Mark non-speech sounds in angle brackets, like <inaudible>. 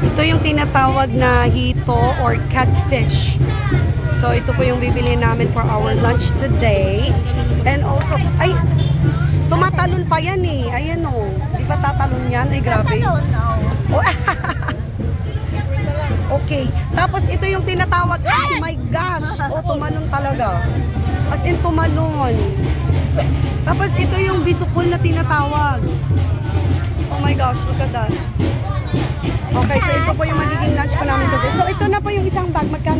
Ito yung tinatawag na hito or catfish. So, ito po yung bibili namin for our lunch today. And also, ay, tumatalon pa yan eh. Ayan o. Di ba tatalon yan? Ay, grabe. Oh, <laughs> okay. Tapos, ito yung tinatawag. Oh my gosh! Oh, tumalon talaga. As in, tumalon. Tapos, ito yung bisukol na tinatawag. Gosh, look at that. Okay, so ito po yung magiging lunch pa namin today. So, ito na po yung isang bag. Magkano po?